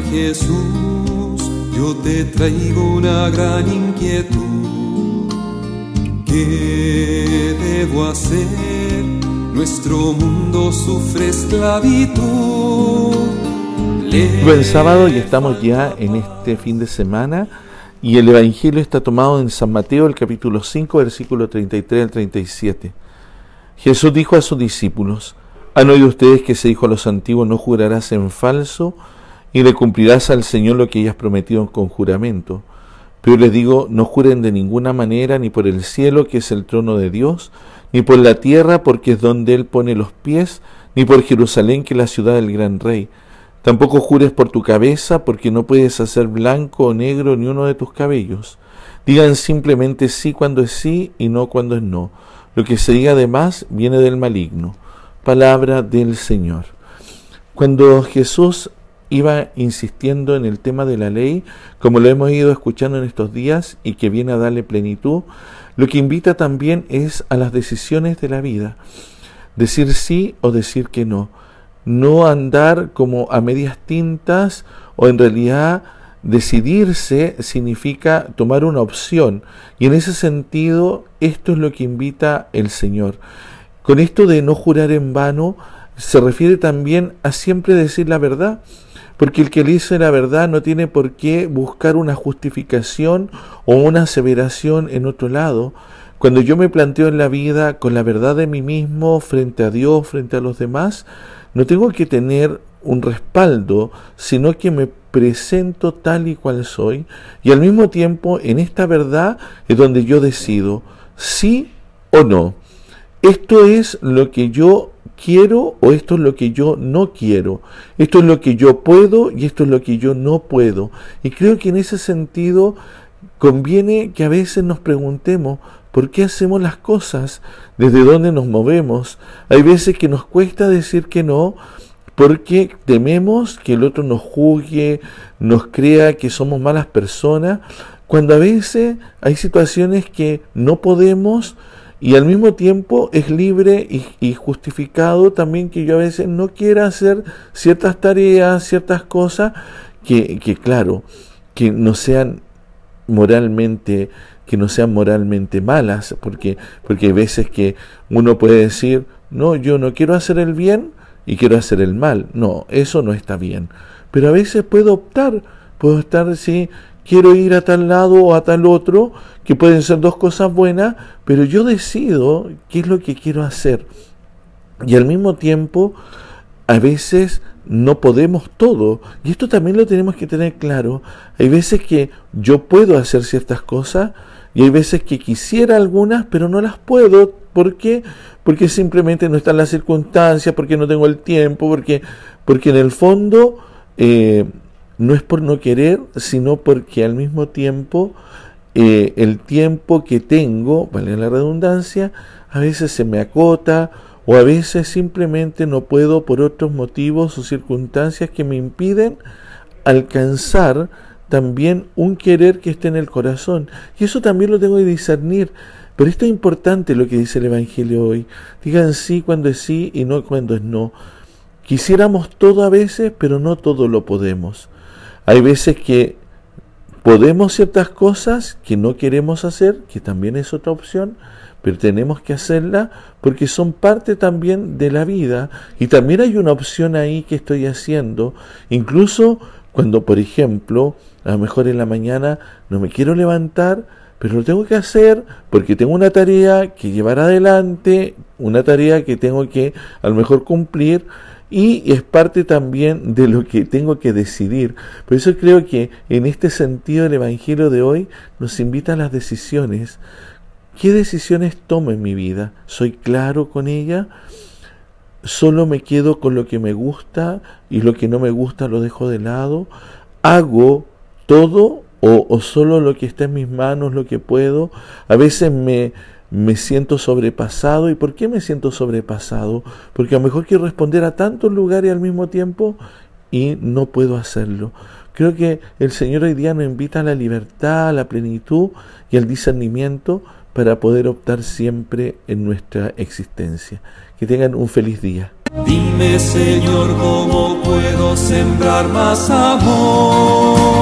Jesús, yo te traigo una gran inquietud. ¿Qué debo hacer? Nuestro mundo sufre esclavitud. Buen sábado y estamos ya en este fin de semana y el Evangelio está tomado en San Mateo, el capítulo 5, versículo 33 al 37. Jesús dijo a sus discípulos, han oído ustedes que se dijo a los antiguos, no jurarás en falso y le cumplirás al Señor lo que hayas prometido con juramento. Pero les digo, no juren de ninguna manera ni por el cielo, que es el trono de Dios, ni por la tierra, porque es donde Él pone los pies, ni por Jerusalén, que es la ciudad del gran rey. Tampoco jures por tu cabeza, porque no puedes hacer blanco o negro ni uno de tus cabellos. Digan simplemente sí cuando es sí y no cuando es no. Lo que se diga además viene del maligno palabra del Señor. Cuando Jesús iba insistiendo en el tema de la ley, como lo hemos ido escuchando en estos días y que viene a darle plenitud, lo que invita también es a las decisiones de la vida, decir sí o decir que no, no andar como a medias tintas o en realidad decidirse significa tomar una opción. Y en ese sentido esto es lo que invita el Señor. Con esto de no jurar en vano, se refiere también a siempre decir la verdad, porque el que dice la verdad no tiene por qué buscar una justificación o una aseveración en otro lado. Cuando yo me planteo en la vida con la verdad de mí mismo frente a Dios, frente a los demás, no tengo que tener un respaldo, sino que me presento tal y cual soy y al mismo tiempo en esta verdad es donde yo decido sí o no. Esto es lo que yo quiero o esto es lo que yo no quiero. Esto es lo que yo puedo y esto es lo que yo no puedo. Y creo que en ese sentido conviene que a veces nos preguntemos por qué hacemos las cosas, desde dónde nos movemos. Hay veces que nos cuesta decir que no porque tememos que el otro nos juzgue, nos crea que somos malas personas, cuando a veces hay situaciones que no podemos y al mismo tiempo es libre y, justificado también que yo a veces no quiera hacer ciertas tareas, ciertas cosas que, que claro, que no sean moralmente que no sean moralmente malas, porque, porque hay veces que uno puede decir, no, yo no quiero hacer el bien y quiero hacer el mal. No, eso no está bien. Pero a veces puedo optar, puedo estar, sí, quiero ir a tal lado o a tal otro, que pueden ser dos cosas buenas, pero yo decido qué es lo que quiero hacer. Y al mismo tiempo, a veces no podemos todo. Y esto también lo tenemos que tener claro. Hay veces que yo puedo hacer ciertas cosas y hay veces que quisiera algunas, pero no las puedo. ¿Por qué? Porque simplemente no están las circunstancias, porque no tengo el tiempo, porque, porque en el fondo eh, no es por no querer, sino porque al mismo tiempo eh, el tiempo que tengo, vale la redundancia, a veces se me acota o a veces simplemente no puedo por otros motivos o circunstancias que me impiden alcanzar también un querer que esté en el corazón. Y eso también lo tengo que discernir. Pero esto es importante lo que dice el Evangelio hoy. Digan sí cuando es sí y no cuando es no. Quisiéramos todo a veces, pero no todo lo podemos. Hay veces que podemos ciertas cosas que no queremos hacer, que también es otra opción, pero tenemos que hacerla porque son parte también de la vida. Y también hay una opción ahí que estoy haciendo, incluso cuando, por ejemplo, a lo mejor en la mañana no me quiero levantar, pero lo tengo que hacer porque tengo una tarea que llevar adelante, una tarea que tengo que a lo mejor cumplir y es parte también de lo que tengo que decidir. Por eso creo que en este sentido el Evangelio de hoy nos invita a las decisiones. ¿Qué decisiones tomo en mi vida? ¿Soy claro con ella? ¿Solo me quedo con lo que me gusta y lo que no me gusta lo dejo de lado? ¿Hago todo o, o solo lo que está en mis manos, lo que puedo? A veces me, me siento sobrepasado. ¿Y por qué me siento sobrepasado? Porque a lo mejor quiero responder a tantos lugares al mismo tiempo y no puedo hacerlo. Creo que el Señor hoy día nos invita a la libertad, a la plenitud y al discernimiento para poder optar siempre en nuestra existencia. Que tengan un feliz día. Dime, Señor, cómo puedo sembrar más amor.